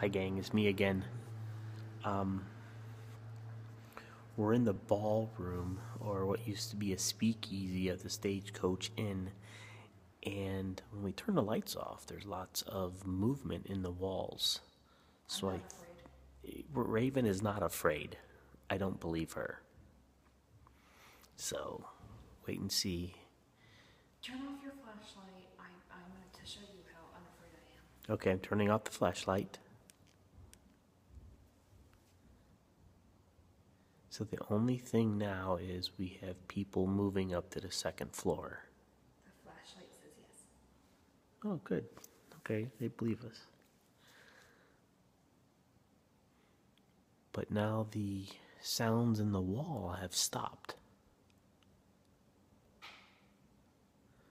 Hi, gang. It's me again. Um, we're in the ballroom, or what used to be a speakeasy at the Stagecoach Inn. And when we turn the lights off, there's lots of movement in the walls. So I, Raven is not afraid. I don't believe her. So, wait and see. Turn off your flashlight. I, I'm going to show you how unafraid I am. Okay, I'm turning off the flashlight. So the only thing now is we have people moving up to the second floor. The flashlight says yes. Oh, good. Okay, they believe us. But now the sounds in the wall have stopped.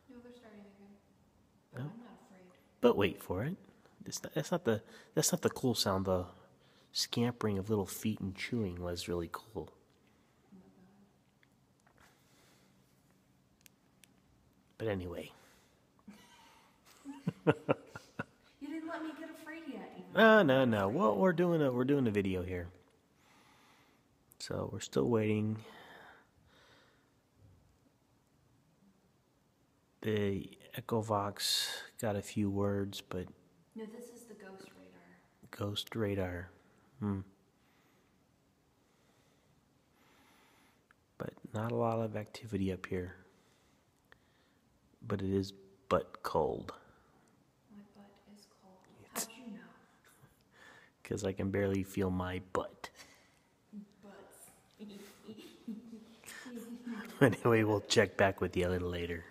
No, they're starting again. But I'm not afraid. But wait for it. It's not, that's not the that's not the cool sound. The scampering of little feet and chewing was really cool. But anyway, You didn't let me get afraid yet. No, no, no. Well, we're doing a we're doing a video here, so we're still waiting. The Echovox got a few words, but No, this is the ghost radar. Ghost radar. Hmm. But not a lot of activity up here. But it is butt cold My butt is cold. How'd you know? because I can barely feel my butt. Butts. anyway, we'll check back with you a little later.